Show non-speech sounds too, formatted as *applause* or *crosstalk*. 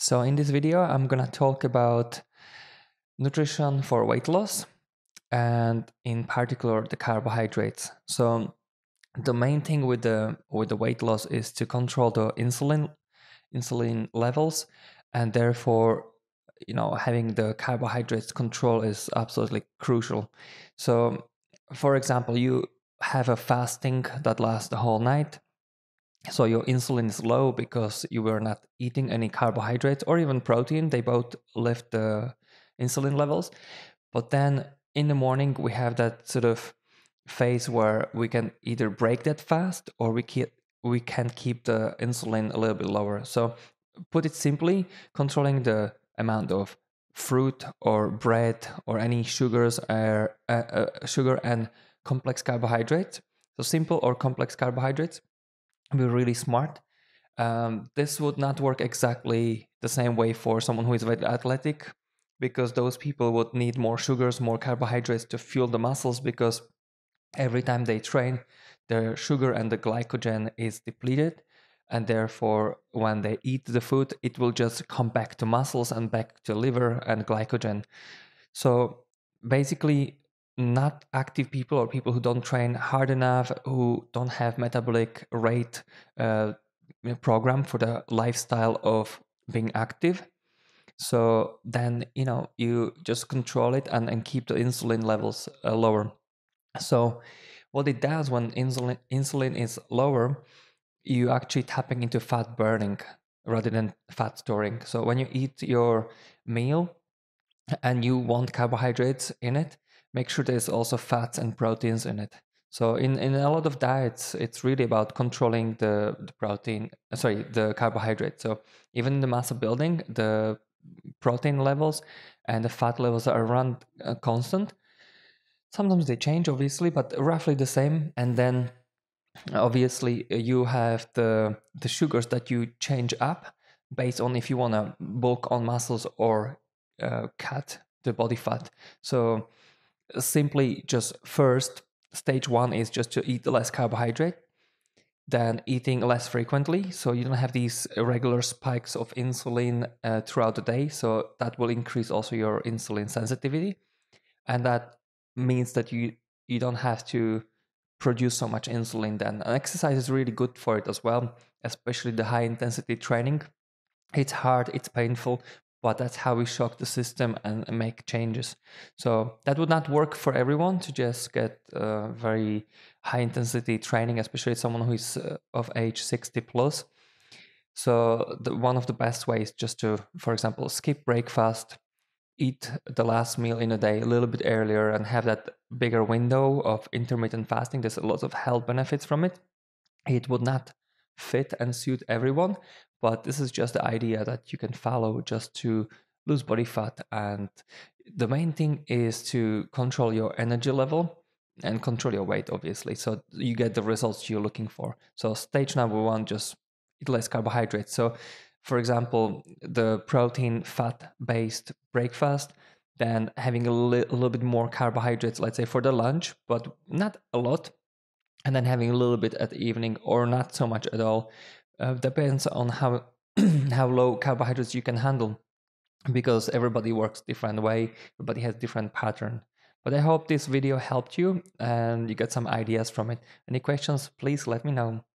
So in this video, I'm gonna talk about nutrition for weight loss and in particular the carbohydrates. So the main thing with the with the weight loss is to control the insulin insulin levels and therefore you know having the carbohydrates control is absolutely crucial. So for example, you have a fasting that lasts the whole night so your insulin is low because you were not eating any carbohydrates or even protein. They both lift the insulin levels. But then in the morning we have that sort of phase where we can either break that fast or we can we can keep the insulin a little bit lower. So put it simply controlling the amount of fruit or bread or any sugars or uh, uh, sugar and complex carbohydrates. So simple or complex carbohydrates be really smart. Um, this would not work exactly the same way for someone who is very athletic because those people would need more sugars, more carbohydrates to fuel the muscles because every time they train, their sugar and the glycogen is depleted. And therefore, when they eat the food, it will just come back to muscles and back to liver and glycogen. So basically, not active people or people who don't train hard enough, who don't have metabolic rate uh, program for the lifestyle of being active. So then you know you just control it and, and keep the insulin levels uh, lower. So what it does when insulin insulin is lower, you actually tapping into fat burning rather than fat storing. So when you eat your meal and you want carbohydrates in it, make sure there's also fats and proteins in it. So in, in a lot of diets, it's really about controlling the, the protein, uh, sorry, the carbohydrate. So even in the muscle building, the protein levels and the fat levels are around uh, constant. Sometimes they change, obviously, but roughly the same. And then obviously you have the the sugars that you change up based on if you want to bulk on muscles or uh, cut the body fat. So simply just first stage one is just to eat less carbohydrate then eating less frequently. So you don't have these regular spikes of insulin uh, throughout the day. So that will increase also your insulin sensitivity. And that means that you you don't have to produce so much insulin then. And exercise is really good for it as well especially the high intensity training. It's hard it's painful but that's how we shock the system and make changes. So that would not work for everyone to just get uh, very high intensity training, especially someone who is uh, of age 60 plus. So the, one of the best ways just to, for example, skip breakfast, eat the last meal in a day a little bit earlier and have that bigger window of intermittent fasting. There's a lot of health benefits from it. It would not fit and suit everyone, but this is just the idea that you can follow just to lose body fat. And the main thing is to control your energy level and control your weight, obviously. So you get the results you're looking for. So stage number one, just eat less carbohydrates. So for example, the protein fat based breakfast, then having a, li- little bit more carbohydrates, let's say for the lunch, but not a lot. And then having a little bit at the evening or not so much at all uh, depends on how *clears throat* how low carbohydrates you can handle because everybody works different way everybody has different pattern. But i hope this video helped you and you got some ideas from it. Any questions please let me know